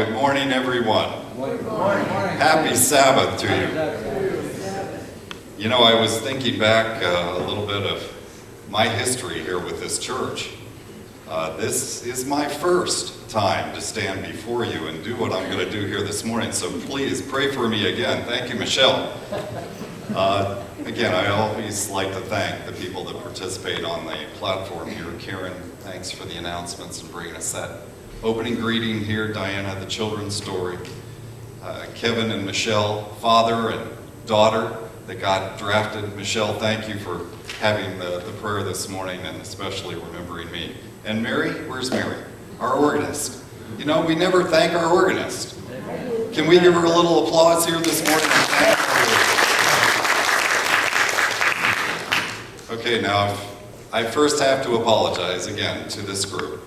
Good morning, everyone. Good morning. Happy Sabbath to you. You know, I was thinking back uh, a little bit of my history here with this church. Uh, this is my first time to stand before you and do what I'm going to do here this morning, so please pray for me again. Thank you, Michelle. Uh, again, I always like to thank the people that participate on the platform here. Karen, thanks for the announcements and bringing us that opening greeting here. Diana, the children's story. Uh, Kevin and Michelle, father and daughter that got drafted. Michelle, thank you for having the, the prayer this morning and especially remembering me. And Mary, where's Mary? Our organist. You know, we never thank our organist. Can we give her a little applause here this morning? Okay, now I first have to apologize again to this group.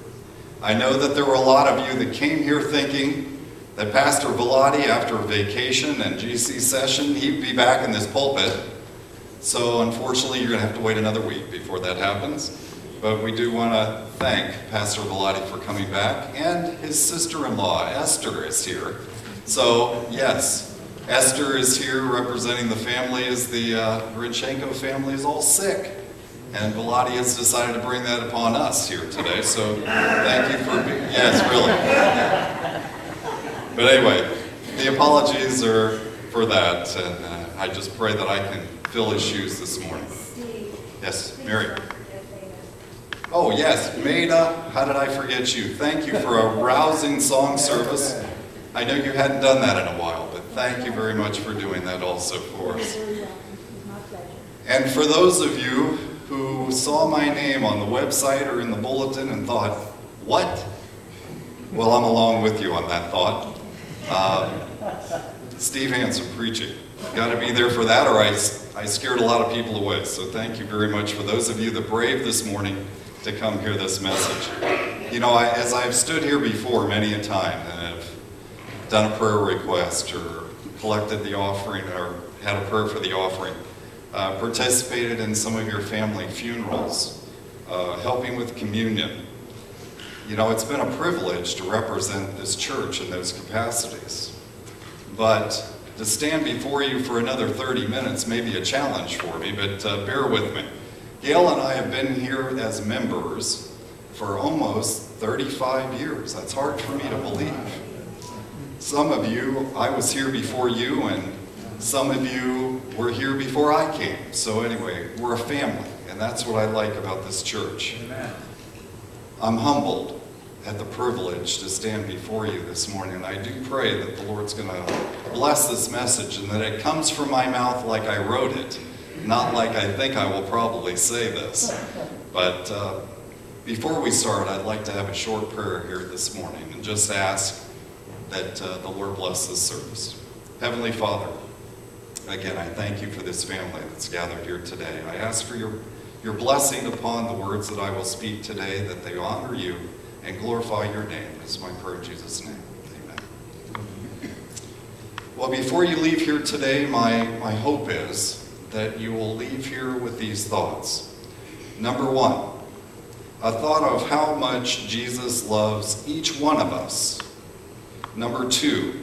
I know that there were a lot of you that came here thinking that Pastor Velati, after vacation and GC session, he'd be back in this pulpit. So unfortunately, you're going to have to wait another week before that happens. But we do want to thank Pastor Velati for coming back, and his sister-in-law, Esther, is here. So yes, Esther is here representing the family as the uh, family is all sick. And Velati has decided to bring that upon us here today. So thank you for being, yes, really. But anyway, the apologies are for that. And uh, I just pray that I can fill his shoes this morning. Yes, Mary. Oh, yes, Maida, how did I forget you? Thank you for a rousing song service. I know you hadn't done that in a while, but thank you very much for doing that also for us. And for those of you who saw my name on the website or in the bulletin and thought, what? Well, I'm along with you on that thought. Um, Steve Hanson preaching. Got to be there for that, or I, I scared a lot of people away. So thank you very much for those of you that braved this morning to come hear this message. You know, I, as I've stood here before many a time and have done a prayer request or collected the offering or had a prayer for the offering, uh, participated in some of your family funerals, uh, helping with communion. You know, it's been a privilege to represent this church in those capacities. But to stand before you for another 30 minutes may be a challenge for me, but uh, bear with me. Gail and I have been here as members for almost 35 years. That's hard for me to believe. Some of you, I was here before you, and some of you were here before I came. So anyway, we're a family, and that's what I like about this church. Amen. I'm humbled at the privilege to stand before you this morning, and I do pray that the Lord's going to bless this message and that it comes from my mouth like I wrote it not like I think I will probably say this. But uh, before we start, I'd like to have a short prayer here this morning and just ask that uh, the Lord bless this service. Heavenly Father, again, I thank you for this family that's gathered here today. I ask for your, your blessing upon the words that I will speak today, that they honor you and glorify your name. This is my prayer in Jesus' name. Amen. Well, before you leave here today, my, my hope is that you will leave here with these thoughts. Number one, a thought of how much Jesus loves each one of us. Number two,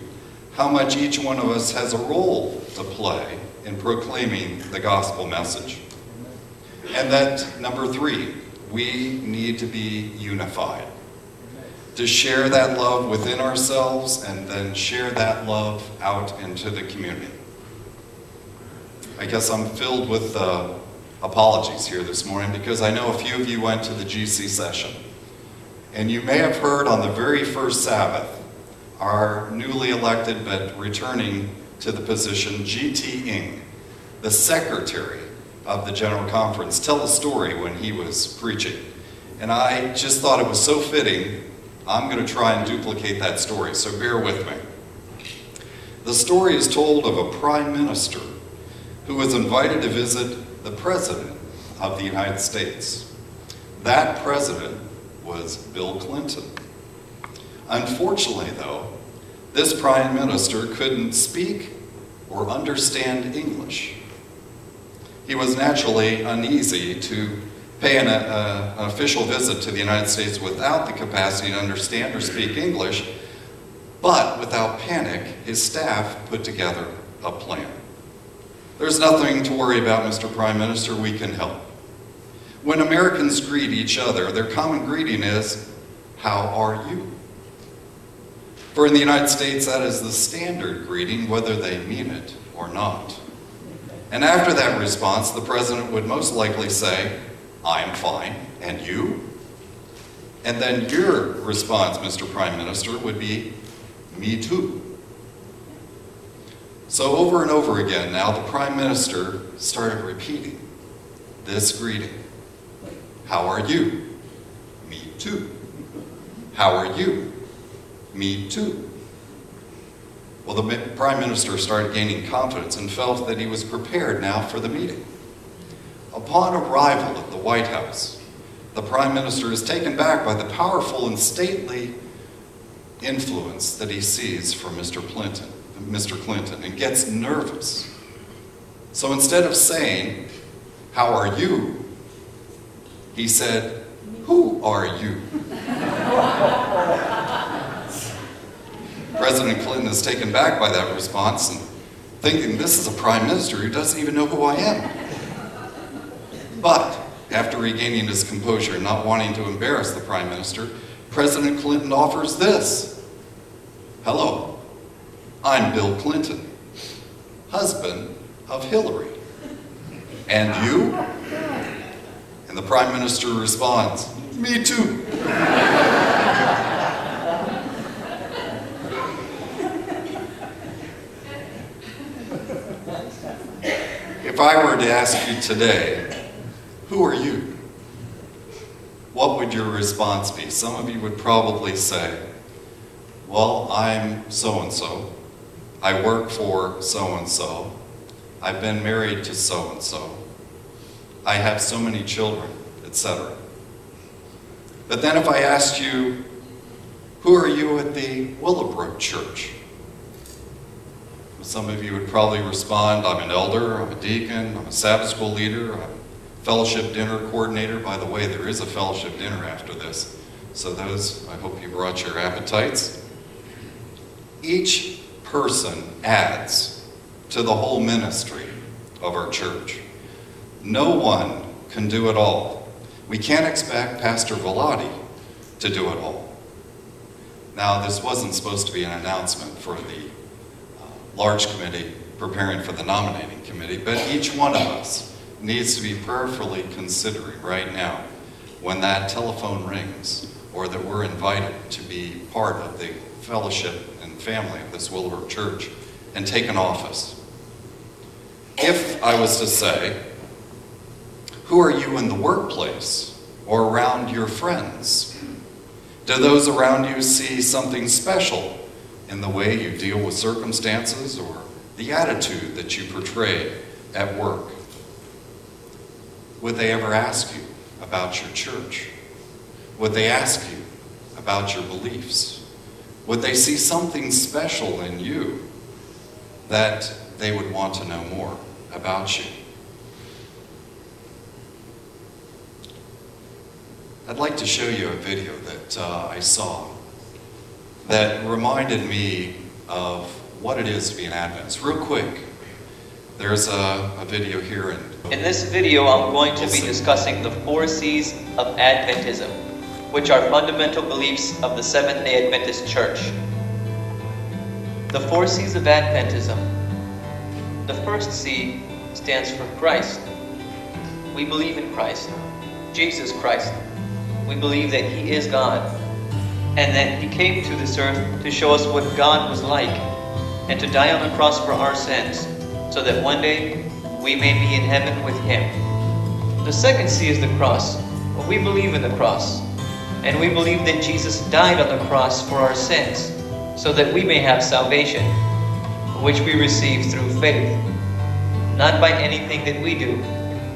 how much each one of us has a role to play in proclaiming the gospel message. And that, number three, we need to be unified. To share that love within ourselves and then share that love out into the community. I guess I'm filled with uh, apologies here this morning because I know a few of you went to the GC session. And you may have heard on the very first Sabbath, our newly elected but returning to the position, G.T. Ng, the secretary of the General Conference, tell a story when he was preaching. And I just thought it was so fitting, I'm going to try and duplicate that story, so bear with me. The story is told of a prime minister who was invited to visit the President of the United States. That president was Bill Clinton. Unfortunately, though, this prime minister couldn't speak or understand English. He was naturally uneasy to pay an, uh, an, official visit to the United States without the capacity to understand or speak English, But without panic, his staff put together a plan. There's nothing to worry about, Mr. Prime Minister, we can help. When Americans greet each other, their common greeting is, How are you? For in the United States, that is the standard greeting, whether they mean it or not. And after that response, the president would most likely say, I'm fine, and you? And then your response, Mr. Prime Minister, would be, Me too. So over and over again now, the Prime Minister started repeating this greeting How are you? Me too. How are you? Me too. Well, the Prime Minister started gaining confidence and felt that he was prepared now for the meeting. Upon arrival at the White House, the Prime Minister is taken back by the powerful and stately influence that he sees from Mr. Clinton, Mr. Clinton and gets nervous. So instead of saying, How are you? he said, Who are you? President Clinton is taken back by that response and thinking this is a prime minister who doesn't even know who I am. But after regaining his composure and not wanting to embarrass the prime minister, President Clinton offers this. Hello, I'm Bill Clinton, husband of Hillary. And you? And the prime minister responds, Me too. I were to ask you today, who are you? What would your response be? Some of you would probably say, well, I'm so-and-so. I work for so-and-so. I've been married to so-and-so. I have so many children, etc. But then if I asked you, who are you at the Willowbrook Church? Some of you would probably respond, I'm an elder, I'm a deacon, I'm a Sabbath school leader, I'm a fellowship dinner coordinator. By the way, there is a fellowship dinner after this. So those, I hope you brought your appetites. Each person adds to the whole ministry of our church. No one can do it all. We can't expect Pastor Velati to do it all. Now, this wasn't supposed to be an announcement for the large committee preparing for the nominating committee, but each one of us needs to be prayerfully considering right now when that telephone rings or that we're invited to be part of the fellowship and family of this Willowbrook Church and take an office. If I was to say, who are you in the workplace or around your friends? Do those around you see something special in the way you deal with circumstances or the attitude that you portray at work? Would they ever ask you about your church? Would they ask you about your beliefs? Would they see something special in you that they would want to know more about you? I'd like to show you a video that uh, I saw that reminded me of what it is to be an Adventist. Real quick, there's a, a video here. In, in this video, I'm going to be discussing the four C's of Adventism, which are fundamental beliefs of the Seventh-day Adventist Church. The four C's of Adventism. The first C stands for Christ. We believe in Christ, Jesus Christ. We believe that He is God, and that He came to this earth to show us what God was like, and to die on the cross for our sins, so that one day we may be in heaven with Him. The second C is the cross. We believe in the cross, and we believe that Jesus died on the cross for our sins, so that we may have salvation, which we receive through faith, not by anything that we do,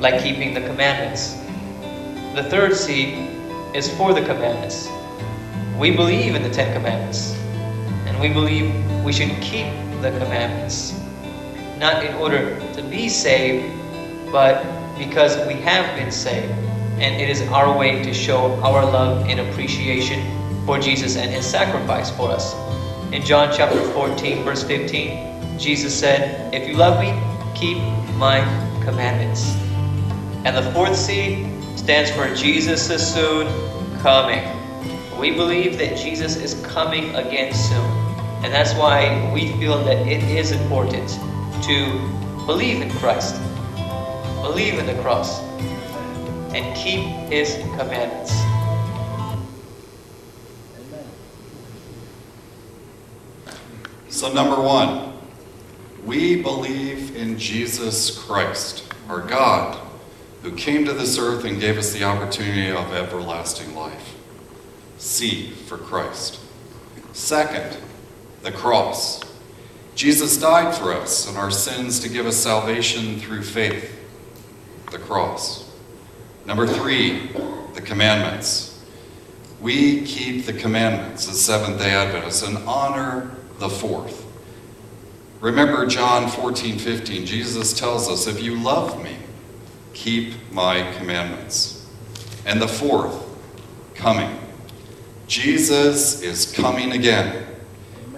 like keeping the commandments. The third C is for the commandments. We believe in the Ten Commandments, and we believe we should keep the commandments, not in order to be saved, but because we have been saved, and it is our way to show our love and appreciation for Jesus and His sacrifice for us. In John chapter 14, verse 15, Jesus said, If you love me, keep my commandments. And the fourth C stands for Jesus soon coming. We believe that Jesus is coming again soon. And that's why we feel that it is important to believe in Christ, believe in the cross, and keep his commandments. So, number one, we believe in Jesus Christ, our God, who came to this earth and gave us the opportunity of everlasting life. C for Christ. Second, the cross. Jesus died for us and our sins to give us salvation through faith. The cross. Number three, the commandments. We keep the commandments as Seventh day Adventists and honor the fourth. Remember John 14, 15. Jesus tells us, If you love me, keep my commandments. And the fourth, coming. Jesus is coming again.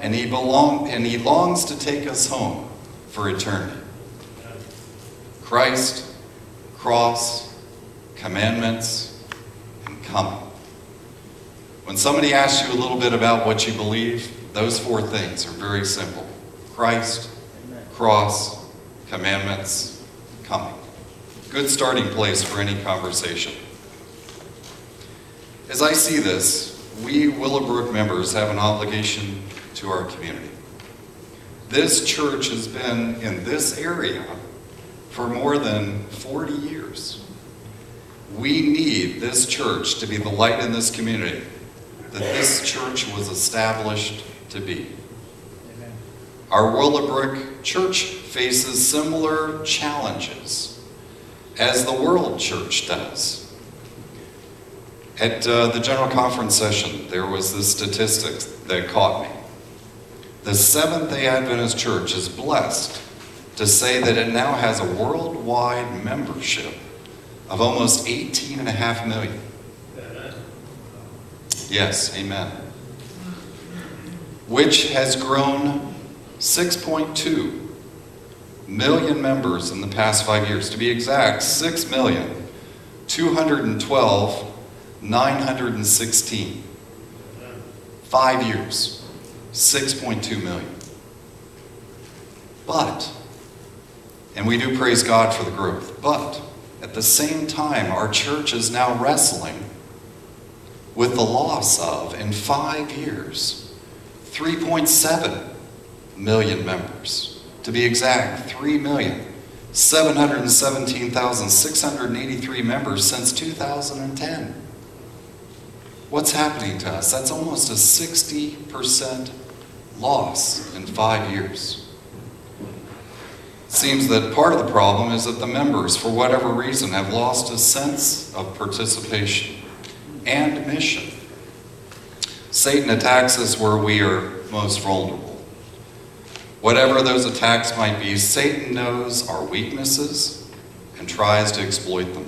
And he belong and he longs to take us home for eternity. Christ, cross, commandments, and coming. When somebody asks you a little bit about what you believe, those four things are very simple Christ, cross, commandments, coming. Good starting place for any conversation. As I see this, we Willowbrook members have an obligation to our community. This church has been in this area for more than 40 years. We need this church to be the light in this community that this church was established to be. Amen. Our Willowbrook church faces similar challenges as the world church does. At uh, the general conference session, there was this statistic that caught me. The Seventh day Adventist Church is blessed to say that it now has a worldwide membership of almost 18 and a half million. Yes, amen. Which has grown 6.2 million members in the past five years. To be exact, 6 million 212 916. Five years, 6.2 million. But, and we do praise God for the growth, but at the same time, our church is now wrestling with the loss of, in five years, 3.7 million members. To be exact, 3,717,683 members since 2010. What's happening to us? That's almost a 60% loss in five years. Seems that part of the problem is that the members, for whatever reason, have lost a sense of participation and mission. Satan attacks us where we are most vulnerable. Whatever those attacks might be, Satan knows our weaknesses and tries to exploit them.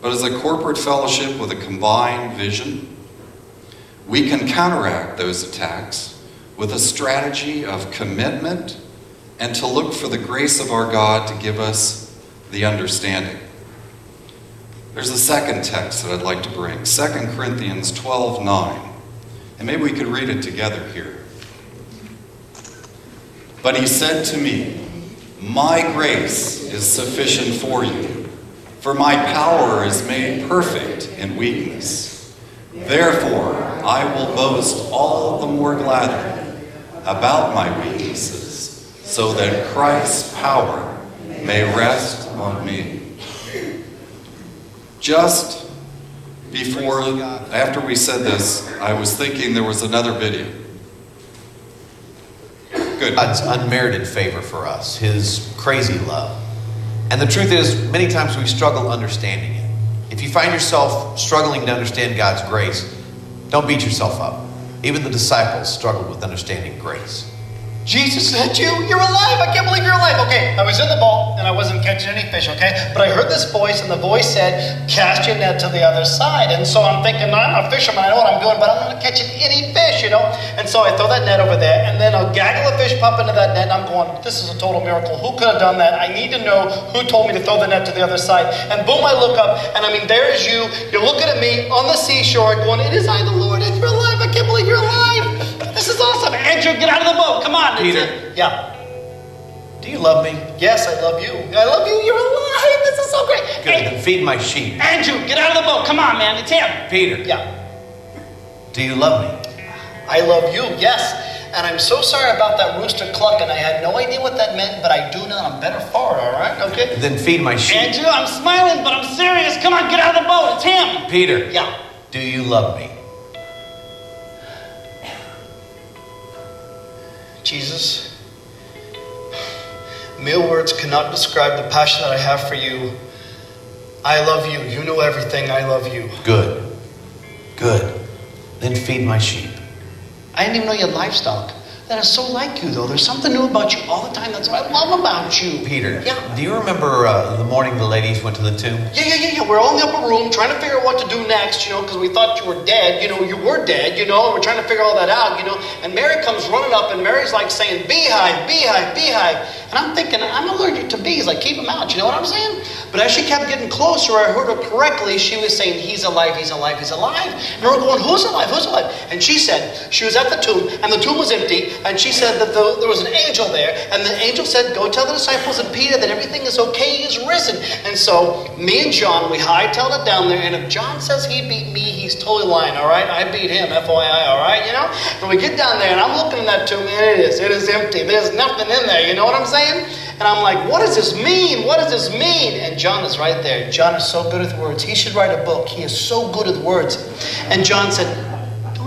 But as a corporate fellowship with a combined vision, we can counteract those attacks with a strategy of commitment and to look for the grace of our God to give us the understanding. There's a second text that I'd like to bring 2 Corinthians 12 9. And maybe we could read it together here. But he said to me, My grace is sufficient for you for my power is made perfect in weakness. Therefore, I will boast all the more gladly about my weaknesses, so that Christ's power may rest on me. Just before, after we said this, I was thinking there was another video. Good. God's unmerited favor for us, His crazy love. And the truth is, many times we struggle understanding it. If you find yourself struggling to understand God's grace, don't beat yourself up. Even the disciples struggled with understanding grace. Jesus said you? You're alive. I can't believe you're alive. Okay, I was in the boat and I wasn't catching any fish, okay? But I heard this voice and the voice said, cast your net to the other side. And so I'm thinking, I'm a fisherman. I know what I'm doing, but I'm not catching any fish. you know? And so I throw that net over there, and then a gaggle of fish pop into that net, and I'm going, this is a total miracle. Who could have done that? I need to know who told me to throw the net to the other side. And boom, I look up, and I mean, there is you. You're looking at me on the seashore, going, it is I, the Lord, and you're alive. I can't believe you're alive. Andrew, get out of the boat. Come on. Peter. Yeah. Do you love me? Yes, I love you. I love you. You're alive. This is so great. Good. Hey, Then feed my sheep. Andrew, get out of the boat. Come on, man. It's him. Peter, Yeah. do you love me? I love you, yes. And I'm so sorry about that rooster clucking. I had no idea what that meant, but I do now. I'm better for it, all right? Okay? Then feed my sheep. Andrew, I'm smiling, but I'm serious. Come on, get out of the boat. It's him. Peter, Yeah. do you love me? Jesus, mere words cannot describe the passion that I have for you. I love you. You know everything. I love you. Good. Good. Then feed my sheep. I didn't even know you had livestock. That is so like you, though. There's something new about you all the time. That's what I love about you. Peter, Yeah. do you remember uh, the morning the ladies went to the tomb? Yeah, yeah, yeah, yeah. We're all in the upper room trying to figure out what to do next, you know, because we thought you were dead. You know, you were dead, you know, and we're trying to figure all that out, you know. And Mary comes running up, and Mary's like saying, Beehive, beehive, beehive. And I'm thinking, I'm allergic to bees. Like, keep them out. You know what I'm saying? But as she kept getting closer, I heard her correctly. She was saying, He's alive, he's alive, he's alive. And we're going, Who's alive? Who's alive? And she said, She was at the tomb, and the tomb was empty, and she said that the, there was an angel there, and the angel said, Go tell the disciples and Peter that everything is okay, he is risen. And so, me and John, we hightailed it down there, and if John says he beat me, he's totally lying, all right? I beat him, FYI, all right, you know? And we get down there, and I'm looking in that tomb, and it is, it is empty. There's nothing in there, you know what I'm saying? And I'm like, what does this mean? What does this mean? And John is right there. John is so good with words. He should write a book. He is so good with words. And John said,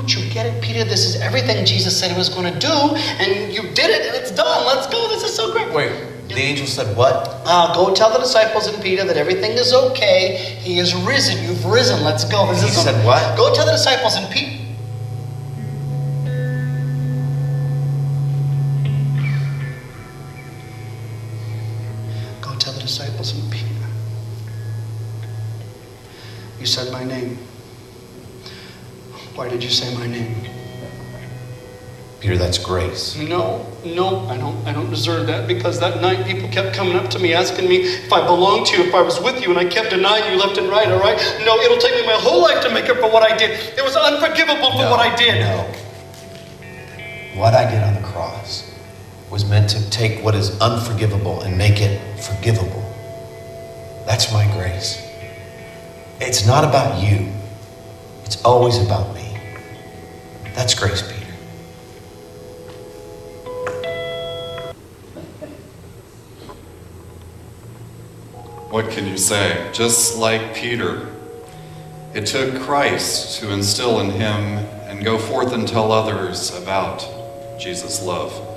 Don't you get it, Peter? This is everything Jesus said he was going to do, and you did it, and it's done. Let's go. This is so great. Wait, the angel said what? Uh, go tell the disciples and Peter that everything is okay. He is risen. You've risen. Let's go. This He is said what? Go tell the disciples and Peter. Go tell the disciples and Peter. You said my name. Why did you say my name? Peter, that's grace. No, no, I don't I don't deserve that because that night people kept coming up to me asking me if I belonged to you, if I was with you, and I kept denying you left and right, all right? No, it'll take me my whole life to make up for what I did. It was unforgivable for what I did. No. What I did on the cross was meant to take what is unforgivable and make it forgivable. That's my grace. It's not about you, it's always about me. That's grace, Peter. What can you say? Just like Peter, it took Christ to instill in him and go forth and tell others about Jesus' love.